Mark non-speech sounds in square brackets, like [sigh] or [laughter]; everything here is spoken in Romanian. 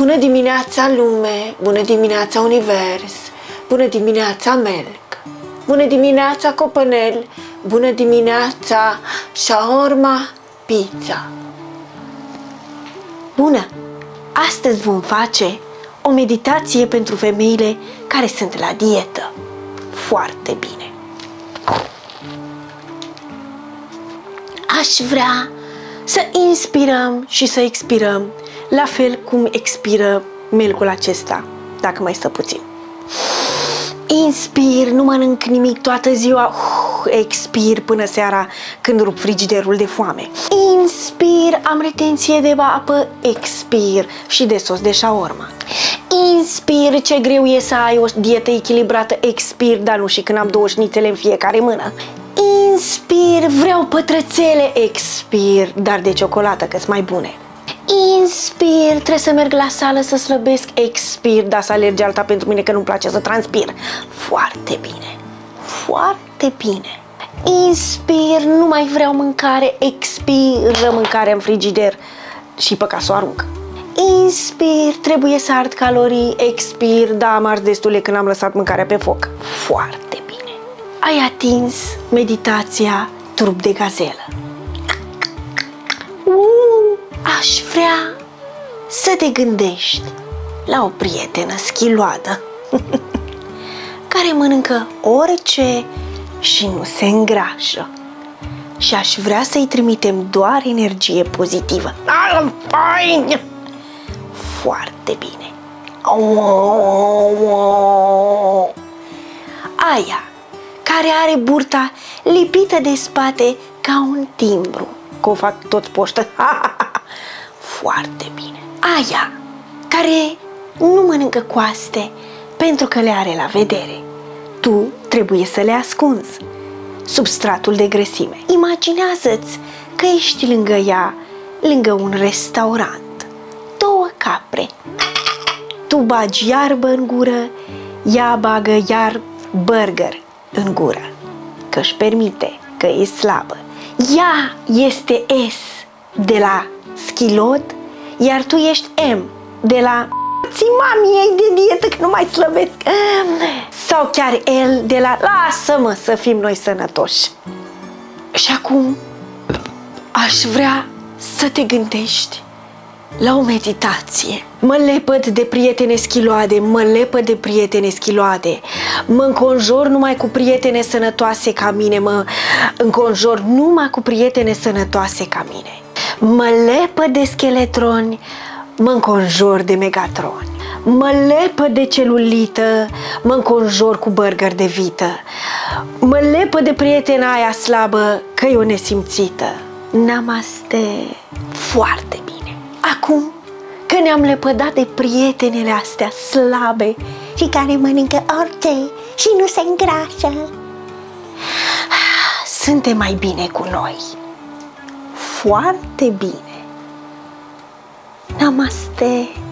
Bună dimineața lume, bună dimineața univers, bună dimineața melc, bună dimineața copănel, bună dimineața shaorma pizza. Bună! Astăzi vom face o meditație pentru femeile care sunt la dietă. Foarte bine! Aș vrea să inspirăm și să expirăm la fel cum expiră melcul acesta, dacă mai stă puțin. Inspir, nu mănânc nimic toată ziua, uh, expir până seara când rup frigiderul de foame. Inspir, am retenție de apă, expir și de sos de șaorma. Inspir, ce greu e să ai o dietă echilibrată, expir, dar nu și când am două șnițele în fiecare mână. Inspir, vreau pătrățele, expir, dar de ciocolată, că sunt mai bune. Inspir, trebuie să merg la sală să slăbesc, expir, dar să alerge alta pentru mine că nu-mi place să transpir. Foarte bine, foarte bine. Inspir, nu mai vreau mâncare, expir, mâncarea în frigider și pe ca să o arunc. Inspir, trebuie să ard calorii, expir, da, am ars destule când am lăsat mâncarea pe foc. Foarte bine. Ai atins meditația trup de gazelă. Uh, aș vrea să te gândești la o prietenă schiloadă [laughs] care mănâncă orice și nu se îngrașă. Și aș vrea să-i trimitem doar energie pozitivă. Foarte bine. Aia care are burta lipită de spate ca un timbru. Că o fac toți poștă. [laughs] Foarte bine. Aia care nu mănâncă coaste pentru că le are la vedere. Tu trebuie să le ascunzi substratul de grăsime. Imaginează-ți că ești lângă ea, lângă un restaurant. Două capre. Tu bagi iarbă în gură, ea bagă iar burger în gură. Că își permite, că e slabă. Ea este S de la schilod, iar tu ești M de la ți mami ei de dietă că nu mai slăbesc sau chiar el de la lasă-mă să fim noi sănătoși și acum aș vrea să te gândești la o meditație. Mă lepăd de prietene schiloade, mă lepăd de prietene schiloade, mă înconjor numai cu prietene sănătoase ca mine, mă înconjor numai cu prietene sănătoase ca mine. Mă lepăd de scheletroni, mă înconjor de megatroni. Mă lepă de celulită, mă înconjor cu burger de vită. Mă lepă de prietena aia slabă, că e o nesimțită. Namaste! Foarte bine! Acum că ne-am lepădat de prietenele astea slabe și care mănâncă orice și nu se îngrașă, suntem mai bine cu noi. Foarte bine! Namaste!